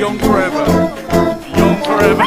young forever. Young forever.